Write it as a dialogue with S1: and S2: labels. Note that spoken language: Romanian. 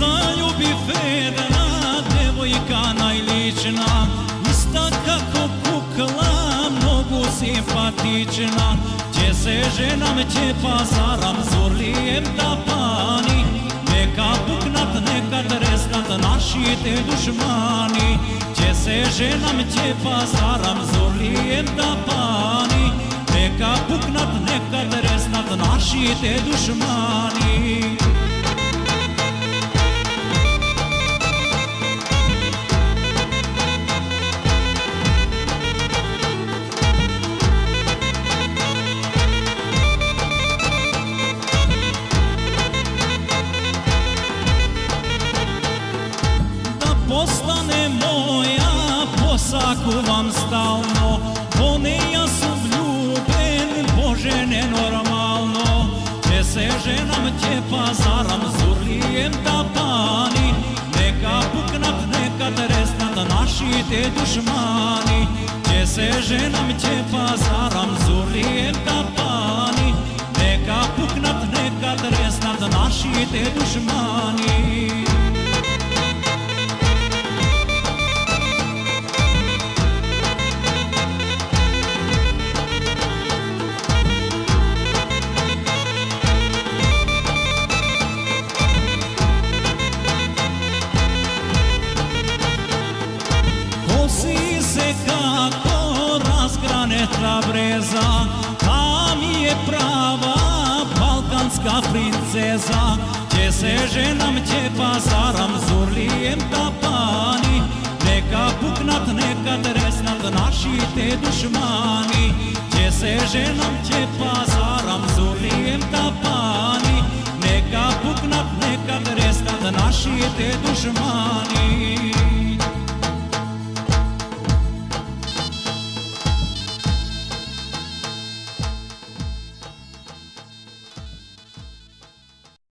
S1: Zaju bi fedena, devojka najlična Ista kako kukla, mnogo simpatična Če se ženam, če pa zaram, zurlijem da pani Neka puknat, neka tresnat, naši te dušmani Če se ženam, če pa zurlijem da pani Neka puknat, neka tresnat, naši te dušmani je moja, posakuvam stalno, po neja sam влюблен, Боже, ненормално, че се женам, че пазарам, зурлием тапани, нека пукнат, нека треснат нашите душмани, че се женам, че пазарам, зурлием тапани, нека пукнат, нека треснат нашите душмани. Razgraneta breza Ta mi je prava balkanska princeza. Če se ženam, če pazaram, zurlijem tapani Neka puknat, neka tresnat naši te dušmani Če se ženam, če pazaram, zurlijem tapani Neka puknat, neka tresnat naši te dušmani